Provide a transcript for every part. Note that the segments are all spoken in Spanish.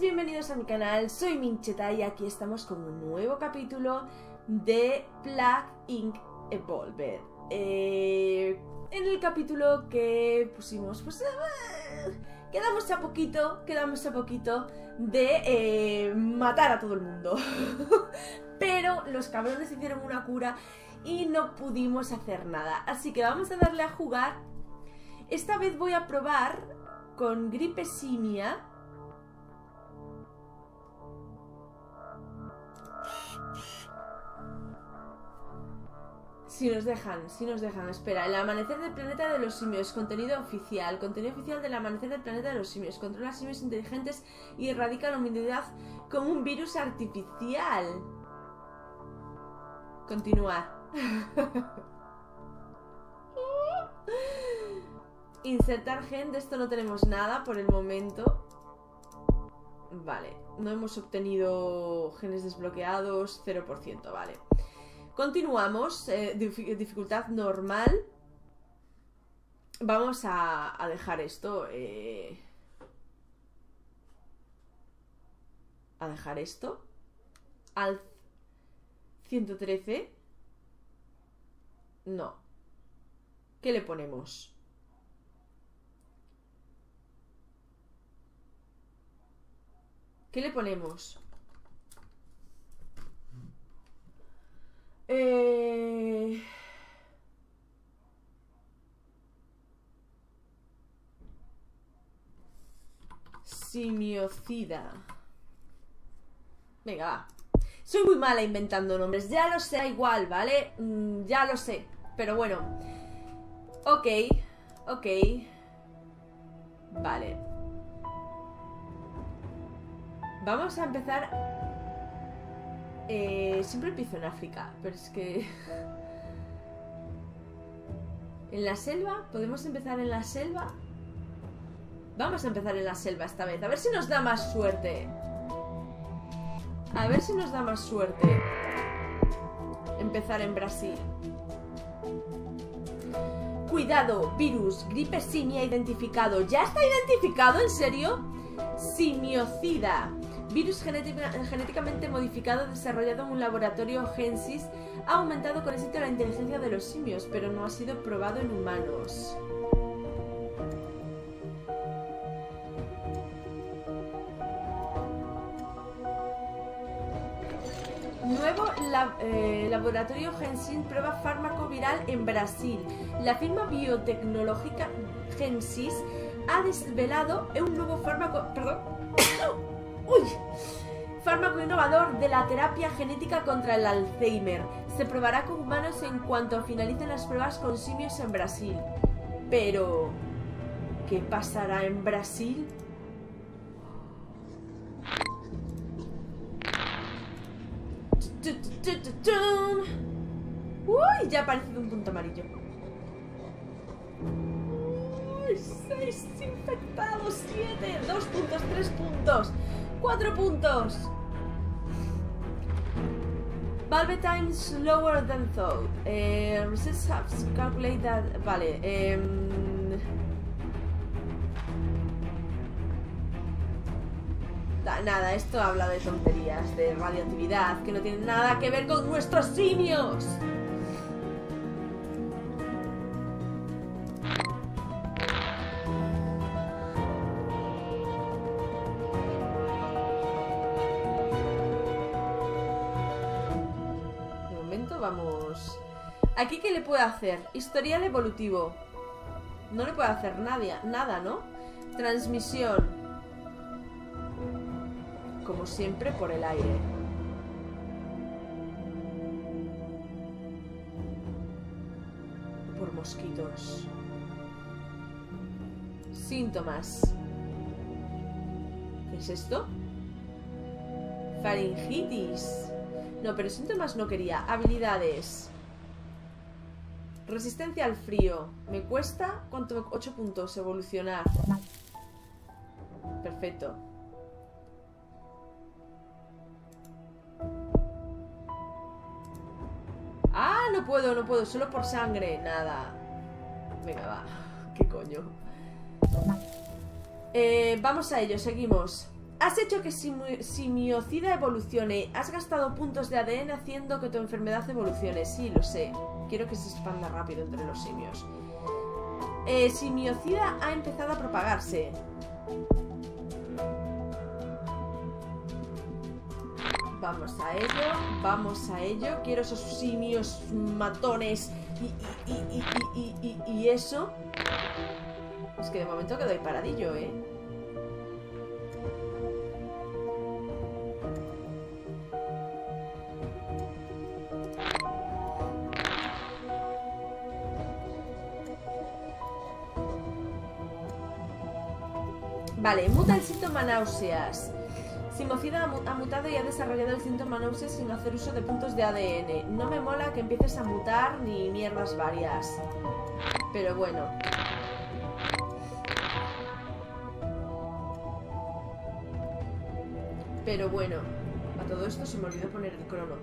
bienvenidos a mi canal, soy Mincheta y aquí estamos con un nuevo capítulo de Plague Inc. Evolved. Eh, en el capítulo que pusimos, pues eh, quedamos a poquito, quedamos a poquito de eh, matar a todo el mundo. Pero los cabrones hicieron una cura y no pudimos hacer nada. Así que vamos a darle a jugar. Esta vez voy a probar con gripe simia Si nos dejan, si nos dejan. Espera, el amanecer del planeta de los simios, contenido oficial. Contenido oficial del amanecer del planeta de los simios. Controla simios inteligentes y erradica la humanidad con un virus artificial. Continuar. Insertar gen, de esto no tenemos nada por el momento. Vale, no hemos obtenido genes desbloqueados, 0%, vale. Continuamos, eh, dificultad normal. Vamos a, dejar esto. Eh, a dejar esto. Al 113. No. ¿Qué le ponemos? ¿Qué le ponemos? Eh... Simiocida. Venga, va. Soy muy mala inventando nombres. Ya lo sé, igual, ¿vale? Mm, ya lo sé. Pero bueno. Ok. Ok. Vale. Vamos a empezar eh, siempre empiezo en África, pero es que... ¿En la selva? ¿Podemos empezar en la selva? Vamos a empezar en la selva esta vez. A ver si nos da más suerte. A ver si nos da más suerte. Empezar en Brasil. Cuidado, virus, gripe simia identificado. ¿Ya está identificado? ¿En serio? Simiocida. Virus genéticamente modificado desarrollado en un laboratorio Gensis ha aumentado con éxito la inteligencia de los simios, pero no ha sido probado en humanos. Nuevo eh, laboratorio Gensis prueba fármaco viral en Brasil. La firma biotecnológica Gensis ha desvelado un nuevo fármaco... Perdón ¡Uy! Fármaco innovador de la terapia genética contra el Alzheimer. Se probará con humanos en cuanto finalicen las pruebas con simios en Brasil. Pero... ¿Qué pasará en Brasil? ¡Uy! Ya aparece un punto amarillo. ¡Uy! ¡Seis infectados! ¡Siete! ¡Dos puntos! ¡Tres puntos! ¡Cuatro puntos! Valve times lower than thought. Eh, results have calculated Vale. Eh, nada, esto habla de tonterías, de radioactividad, que no tiene nada que ver con nuestros simios. ¿Aquí qué le puede hacer? Historial evolutivo. No le puede hacer nada, nada, ¿no? Transmisión. Como siempre, por el aire. Por mosquitos. Síntomas. ¿Qué es esto? Faringitis. No, pero síntomas no quería. Habilidades. Resistencia al frío. Me cuesta, ¿cuánto? 8 puntos evolucionar. Perfecto. Ah, no puedo, no puedo. Solo por sangre. Nada. Venga, va. ¿Qué coño? Eh, vamos a ello, seguimos. Has hecho que simi- simiocida evolucione. Has gastado puntos de ADN haciendo que tu enfermedad evolucione. Sí, lo sé. Quiero que se expanda rápido entre los simios. Eh, simiocida ha empezado a propagarse. Vamos a ello, vamos a ello. Quiero esos simios matones y, y, y, y, eso. Es que de momento quedo ahí paradillo, ¿eh? Vale, muta el síntoma náuseas. Simocida ha mu- ha mutado y ha desarrollado el síntoma náuseas sin hacer uso de puntos de ADN. No me mola que empieces a mutar ni mierdas varias. Pero bueno. Pero bueno, a todo esto se me olvidó poner el crono.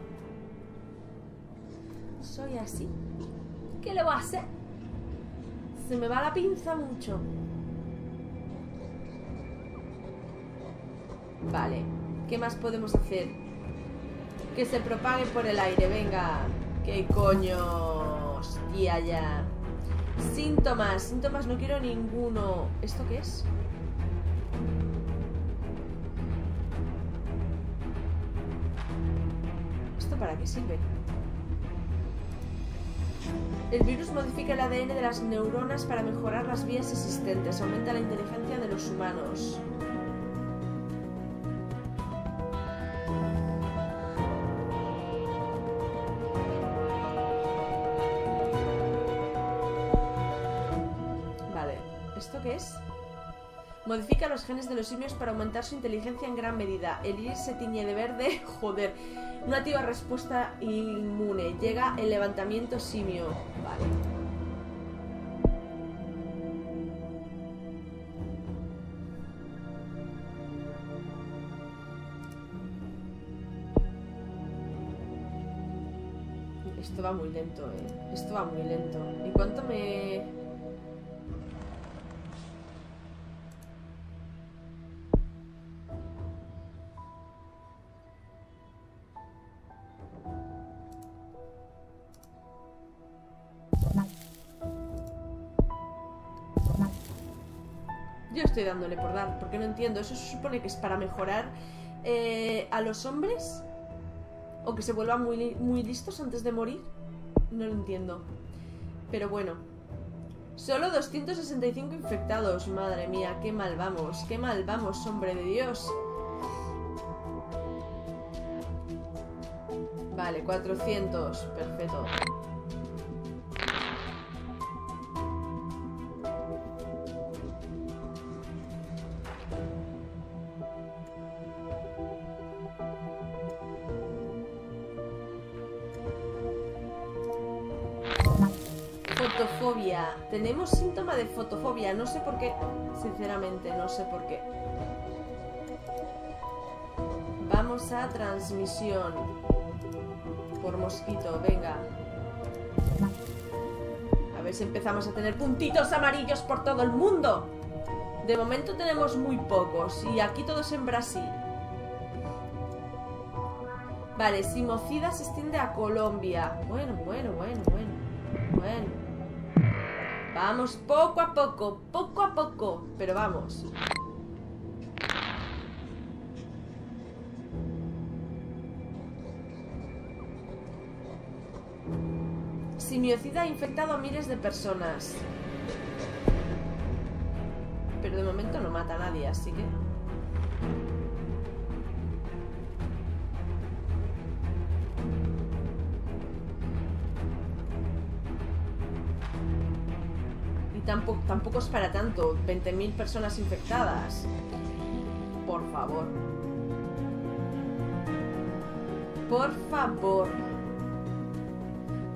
Soy así. ¿Qué le voy a hacer? Se me va la pinza mucho. Vale, ¿qué más podemos hacer? Que se propague por el aire, venga. ¿Qué coño? Hostia. Síntomas, síntomas no quiero ninguno. ¿Esto qué es? ¿Esto para qué sirve? El virus modifica el ADN de las neuronas para mejorar las vías existentes, aumenta la inteligencia de los humanos. ¿Esto qué es? Modifica los genes de los simios para aumentar su inteligencia en gran medida. El iris se tiñe de verde. Joder. Una activa respuesta inmune. Llega el levantamiento simio. Vale. Esto va muy lento, eh. Esto va muy lento. ¿Y cuánto me...? Estoy dándole por dar, porque no entiendo. ¿Eso se supone que es para mejorar eh, a los hombres? ¿O que se vuelvan muy, muy listos antes de morir? No lo entiendo. Pero bueno. Solo 265 infectados. Madre mía, qué mal vamos. Qué mal vamos, hombre de Dios. Vale, 400. Perfecto. Tenemos síntoma de fotofobia. No sé por qué. Sinceramente, no sé por qué. Vamos a transmisión. Por mosquito, venga. A ver si empezamos a tener puntitos amarillos por todo el mundo. De momento tenemos muy pocos. Y aquí todos en Brasil. Vale, Simocida se extiende a Colombia. Bueno, bueno, bueno, bueno. Bueno. Vamos poco a poco, poco a poco, pero vamos. Simiocida ha infectado a miles de personas. Pero de momento no mata a nadie, así que... tampoco, es para tanto. 20.000 personas infectadas. Por favor. Por favor.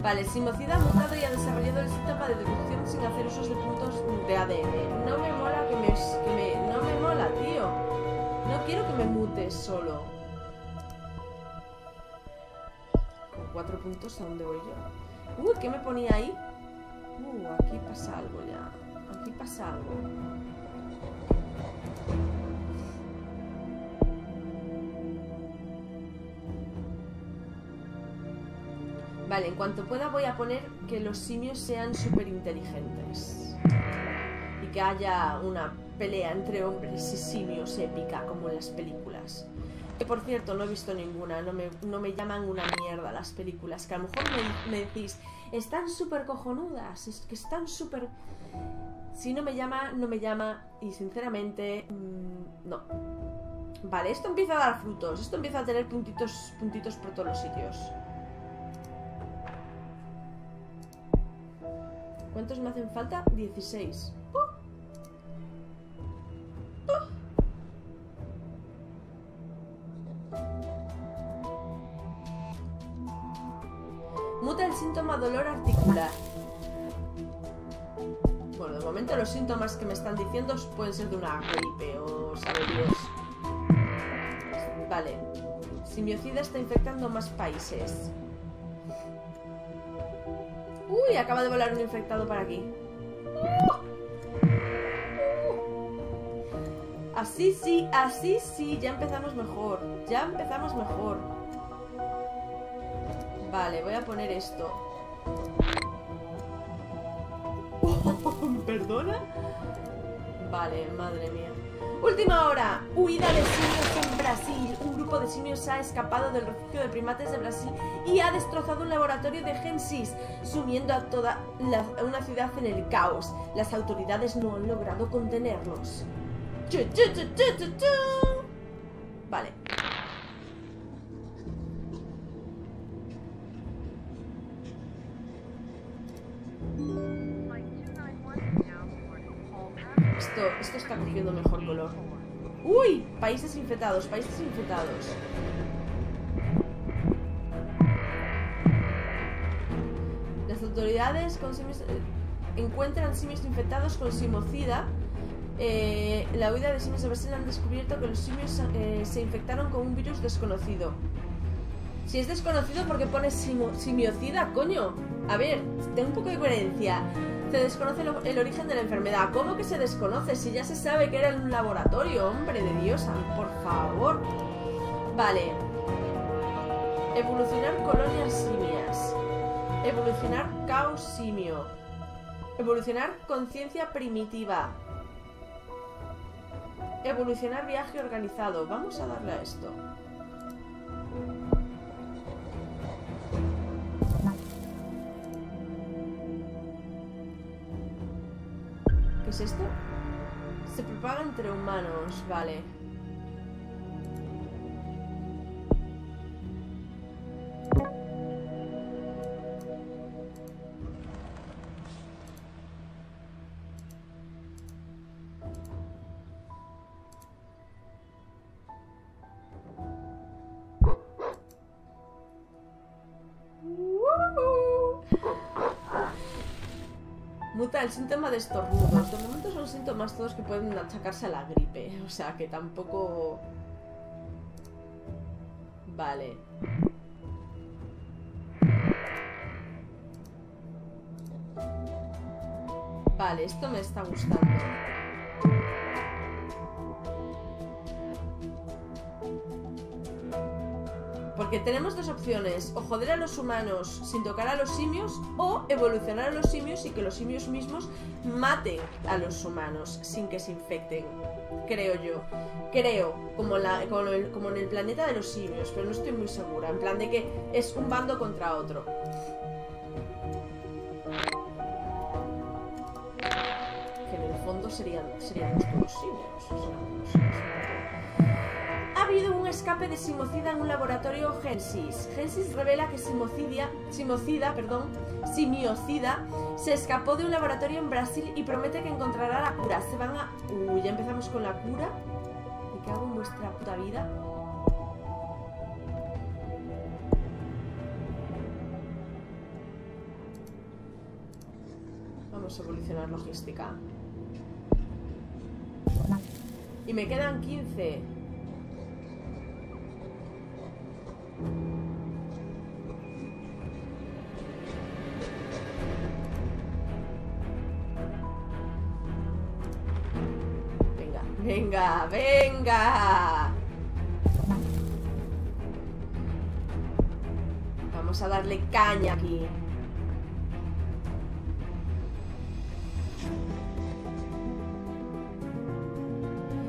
Vale, Simocida ha mutado y ha desarrollado el síntoma de deducción sin hacer usos de puntos de ADN. No me mola que me, que me... No me mola, tío. No quiero que me mutes solo. Con cuatro puntos, ¿a dónde voy yo? Uy, ¿qué me ponía ahí? Uh, aquí pasa algo ya. Aquí pasa algo. Vale, en cuanto pueda voy a poner que los simios sean súper inteligentes. Y que haya una pelea entre hombres y simios épica como en las películas. Que por cierto, no he visto ninguna, no me, no me llaman una mierda las películas, que a lo mejor me, me decís, están súper cojonudas, es que están súper... Si no me llama, no me llama. Y sinceramente, mmm, no. Vale, esto empieza a dar frutos. Esto empieza a tener puntitos, puntitos por todos los sitios. ¿Cuántos me hacen falta? 16. ¡Uh! ¡Uh! Muta el síntoma dolor articular. Los síntomas que me están diciendo pueden ser de una gripe o sabe Dios. Vale. Simiocida está infectando más países. Uy, acaba de volar un infectado para aquí. Así sí, así sí, ya empezamos mejor. Ya empezamos mejor. Vale, voy a poner esto. ¿Perdona? Vale, madre mía. Última hora. Huida de simios en Brasil. Un grupo de simios ha escapado del refugio de primates de Brasil y ha destrozado un laboratorio de Gensis, sumiendo a toda una ciudad en el caos. Las autoridades no han logrado contenerlos. Vale. Esto, esto está cogiendo mejor color. ¡Uy! Países infectados, países infectados. Las autoridades eh, encuentran simios infectados con simocida. Eh, la huida de simios de Brasil han descubierto que los simios eh, se infectaron con un virus desconocido. Si es desconocido, ¿por qué pones simiocida, coño? A ver, ten un poco de coherencia. Se desconoce el origen de la enfermedad. ¿Cómo que se desconoce? Si ya se sabe que era en un laboratorio, hombre de Dios, por favor. Vale. Evolucionar colonias simias. Evolucionar caos simio. Evolucionar conciencia primitiva. Evolucionar viaje organizado. Vamos a darle a esto. ¿Qué es esto? Se propaga entre humanos, vale. El síntoma de estornudos. De momento son síntomas todos que pueden achacarse a la gripe. O sea que tampoco... Vale. Vale, esto me está gustando. Porque tenemos dos opciones, o joder a los humanos sin tocar a los simios, o evolucionar a los simios y que los simios mismos maten a los humanos sin que se infecten. Creo yo. Creo, como, la, como, en el planeta de los simios, pero no estoy muy segura. En plan de que es un bando contra otro. Que en el fondo serían, serían todos los simios. Habido un escape de simocida en un laboratorio Gensis. Gensis revela que simocidia, simocida, perdón, simiocida se escapó de un laboratorio en Brasil y promete que encontrará la cura. Se van a... Uy, ya empezamos con la cura. Me cago en vuestra puta vida. Vamos a evolucionar logística. Y me quedan 15. Venga, venga, venga. Vamos a darle caña aquí.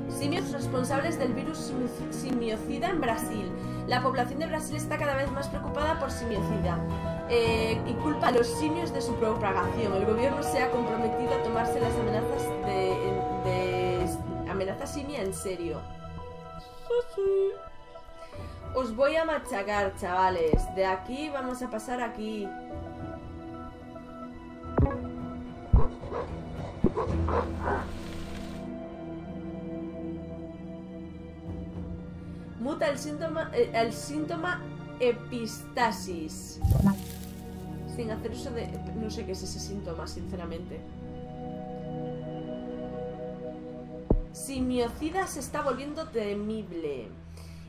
Simios responsables del virus simiocida en Brasil. La población de Brasil está cada vez más preocupada por simiocida eh, y culpa a los simios de su propagación. El gobierno se ha comprometido a tomarse las amenazas de, de amenaza simia en serio. Os voy a machacar, chavales. De aquí vamos a pasar aquí. El síntoma, eh, síntoma epistasis. Sin hacer uso de... No sé qué es ese síntoma, sinceramente. Simiocida se está volviendo temible.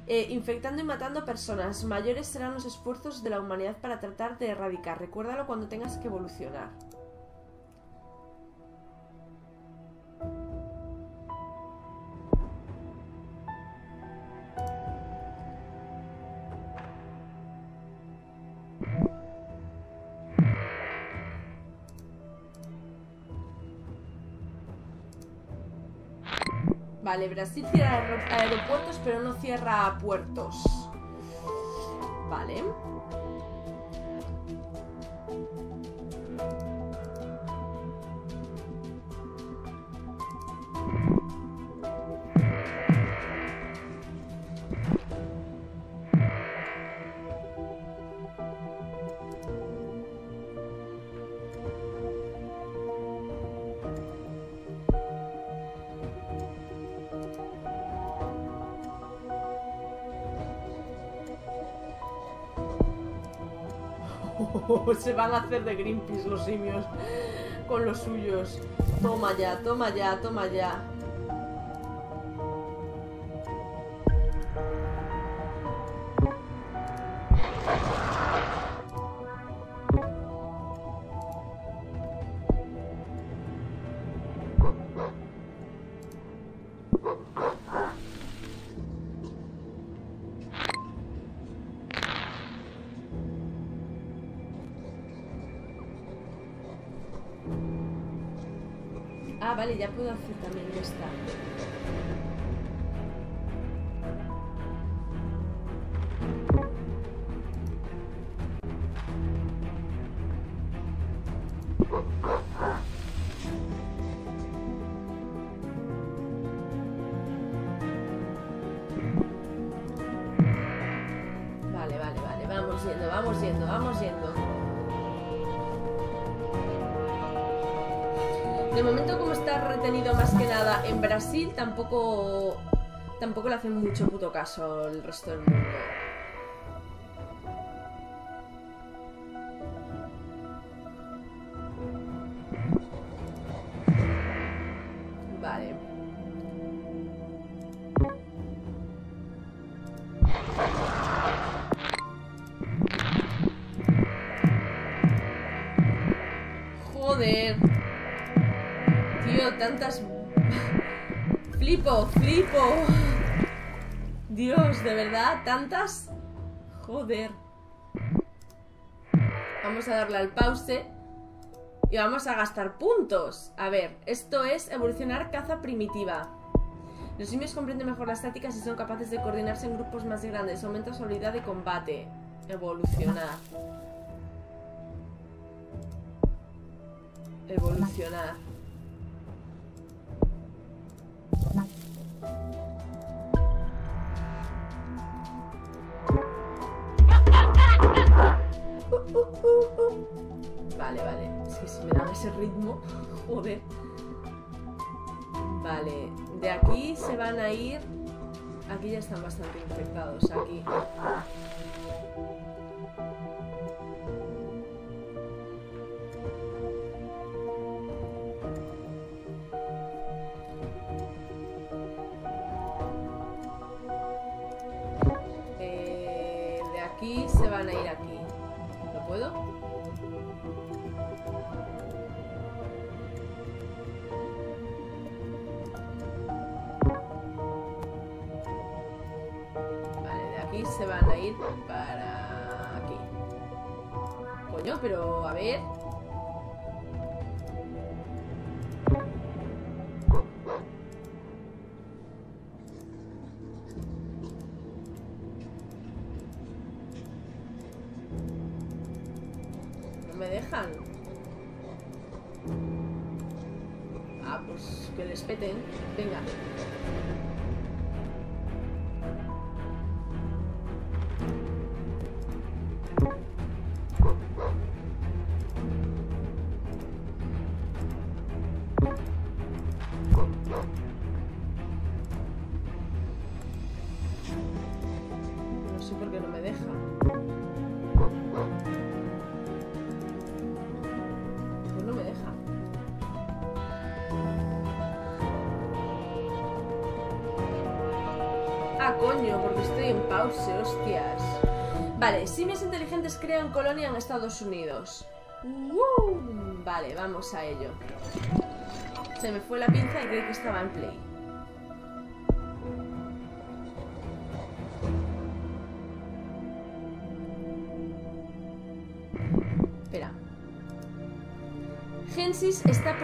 Eh, infectando y matando personas. Mayores serán los esfuerzos de la humanidad para tratar de erradicar. Recuérdalo cuando tengas que evolucionar. Vale, Brasil cierra aeropuertos, pero no cierra puertos. Vale. Se van a hacer de Greenpeace los simios con los suyos. Toma ya, toma ya, toma ya. Vamos yendo, vamos yendo, vamos yendo. De momento, como está retenido más que nada en Brasil, tampoco tampoco le hacen mucho puto caso el resto del mundo. Tantas... Joder. Vamos a darle al pause. Y vamos a gastar puntos. A ver, esto es evolucionar caza primitiva. Los simios comprenden mejor las tácticas y son capaces de coordinarse en grupos más grandes. Aumenta su habilidad de combate. Evolucionar. Evolucionar. Vale, vale. Es que si me dan ese ritmo, joder. Vale, de aquí se van a ir... Aquí ya están bastante infectados, aquí. y se van a ir para aquí. Coño, pero a ver. Ah, coño, porque estoy en pause, hostias. Vale, simios inteligentes crean colonia en Estados Unidos. Vale, vamos a ello. Se me fue la pinza y creí que estaba en play. Está,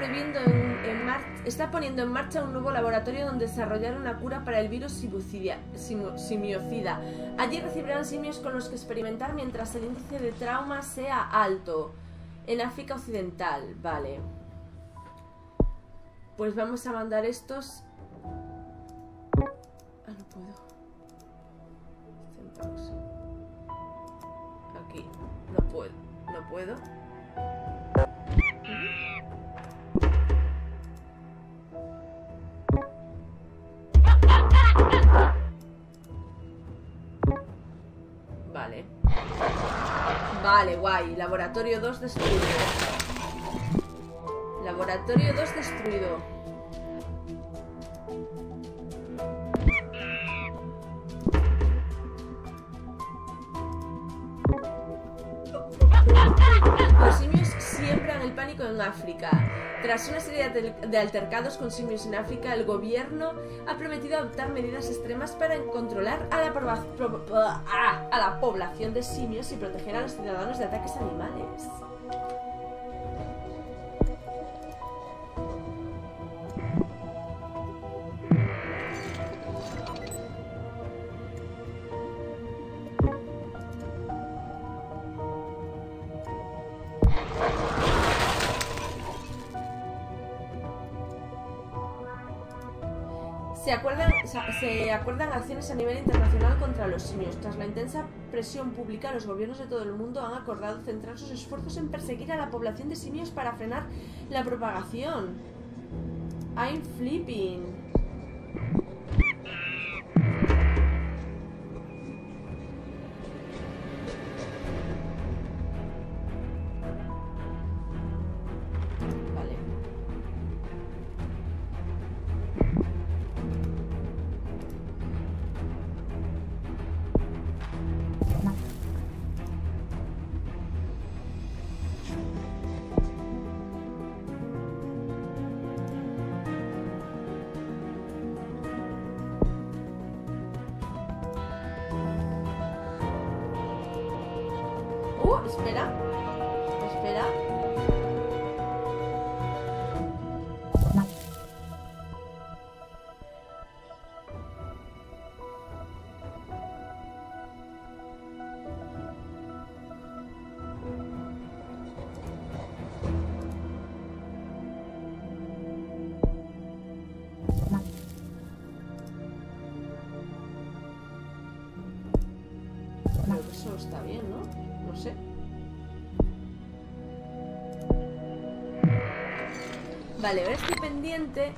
poniendo en marcha un nuevo laboratorio donde desarrollar una cura para el virus simiocida. Allí recibirán simios con los que experimentar mientras el índice de trauma sea alto. En África Occidental, vale. Pues vamos a mandar estos. Ah, no puedo. Centraos. Aquí. No puedo. No puedo. Vale, guay. Laboratorio 2 destruido. Laboratorio 2 destruido. Los simios siembran el pánico en África. Tras una serie de alter- de altercados con simios en África, el gobierno ha prometido adoptar medidas extremas para controlar a la, ah, a la población de simios y proteger a los ciudadanos de ataques animales. Se acuerdan, se acuerdan acciones a nivel internacional contra los simios. Tras la intensa presión pública, los gobiernos de todo el mundo han acordado centrar sus esfuerzos en perseguir a la población de simios para frenar la propagación. I'm flipping. Está bien, ¿no? No sé. Vale, ahora estoy pendiente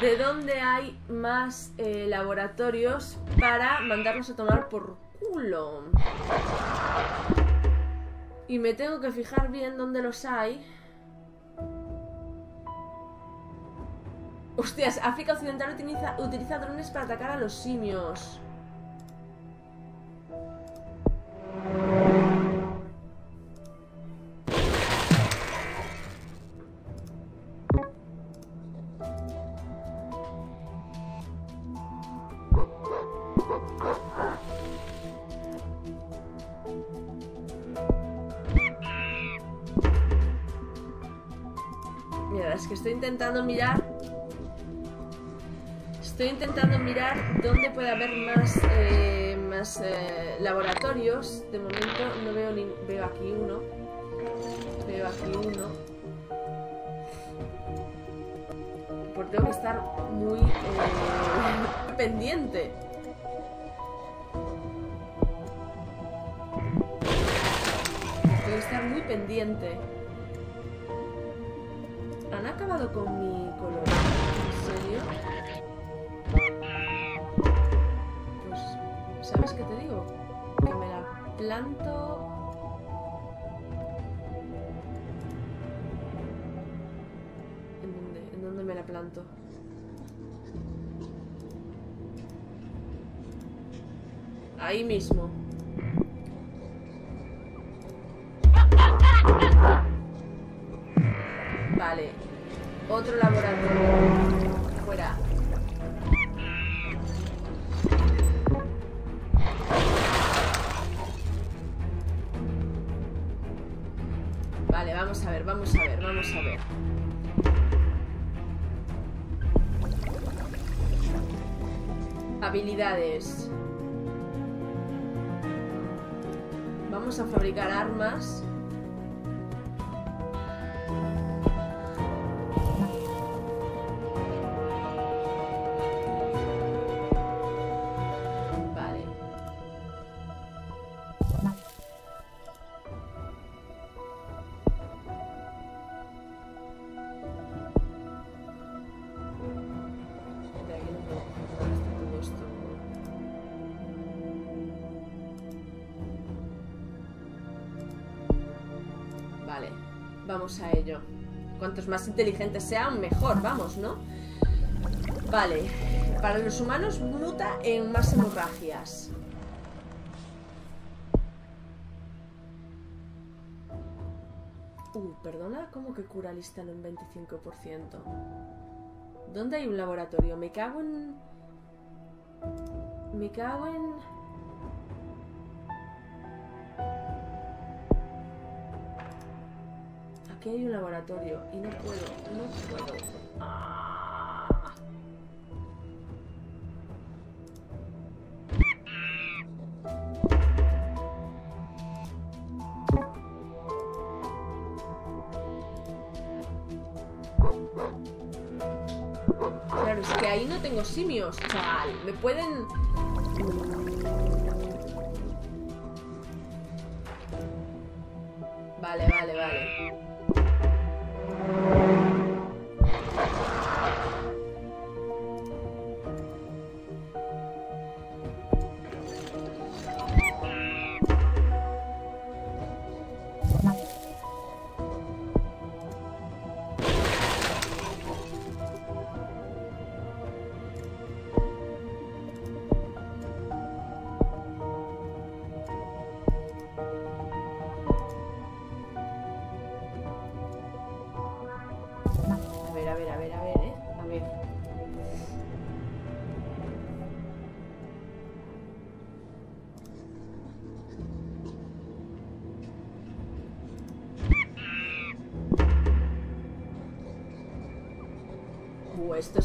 de dónde hay más eh, laboratorios para mandarlos a tomar por culo. Y me tengo que fijar bien dónde los hay. Hostias, África Occidental utiliza drones para atacar a los simios. Mierda, es que estoy intentando mirar Estoy intentando mirar dónde puede haber más, eh, más eh, laboratorios. De momento no veo ni... Veo aquí uno. Veo aquí uno. Porque tengo que estar muy eh, pendiente. Muy pendiente. ¿Han acabado con mi color? ¿En serio? Pues, ¿sabes qué te digo? Que me la planto... ¿En dónde? ¿En dónde me la planto? Ahí mismo. Vale. Otro laboratorio. Fuera. Vale, vamos a ver, vamos a ver, vamos a ver. Habilidades. Vamos a fabricar armas. Vamos a ello. Cuantos más inteligentes sean, mejor, vamos, ¿no? Vale, para los humanos muta en más hemorragias. Uh, perdona, ¿cómo que cura lista en un 25%? ¿Dónde hay un laboratorio? Me cago en... Me cago en... Aquí hay un laboratorio y no puedo, no puedo. Claro, es que ahí no tengo simios, chaval. Me pueden... Vale, vale, vale. A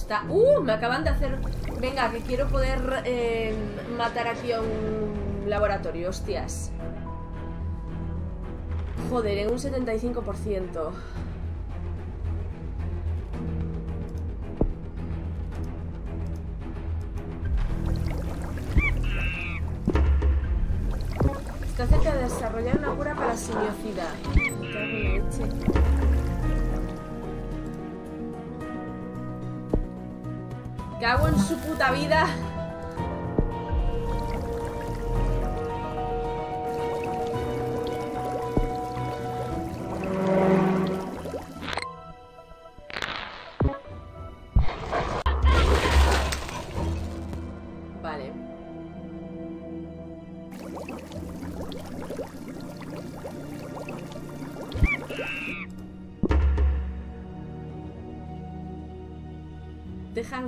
está... ¡Uh! Me acaban de hacer... Venga, que quiero poder eh, matar aquí a un laboratorio, hostias. Joder, en un 75%. Está cerca de desarrollar una cura para simiocidad. Cago en su puta vida.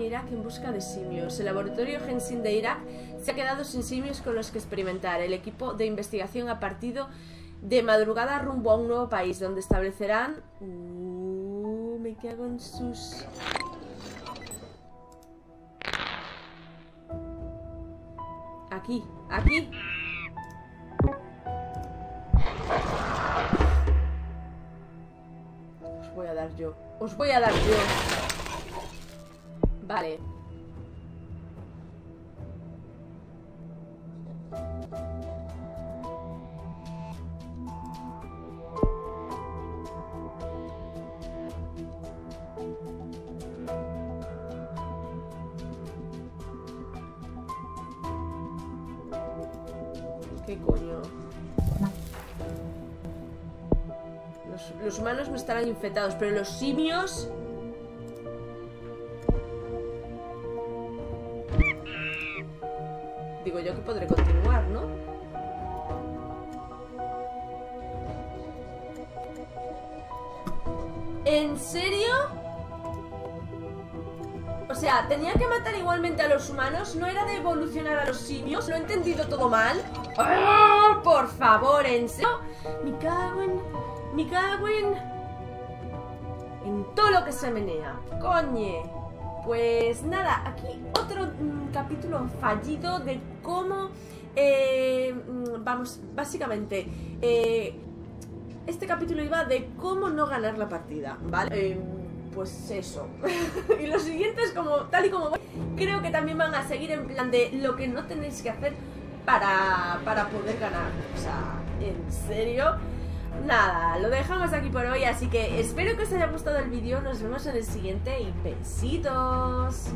Irak en busca de simios. El laboratorio Gensin de Irak se ha quedado sin simios con los que experimentar. El equipo de investigación ha partido de madrugada rumbo a un nuevo país donde establecerán... Uh, me ¿qué hago en sus...? Aquí, aquí. Os voy a dar yo. Os voy a dar yo. Vale. ¿Qué coño? Los, los humanos no estarán infectados, pero los simios... Digo yo que podré continuar, ¿no? ¿En serio? O sea, ¿tenía que matar igualmente a los humanos? ¿No era de evolucionar a los simios? ¿Lo he entendido todo mal? ¡Ah! Por favor, ¿en serio? Me cago en... Me cago en... En todo lo que se menea. Coñe. Pues nada, aquí otro mm, capítulo fallido de cómo... eh, mm, vamos, básicamente... eh, este capítulo iba de cómo no ganar la partida, ¿vale? Eh, pues eso. y los siguientes, como tal y como voy, creo que también van a seguir en plan de lo que no tenéis que hacer para, para poder ganar. O sea, en serio. Nada, lo dejamos aquí por hoy, así que espero que os haya gustado el vídeo, nos vemos en el siguiente y besitos.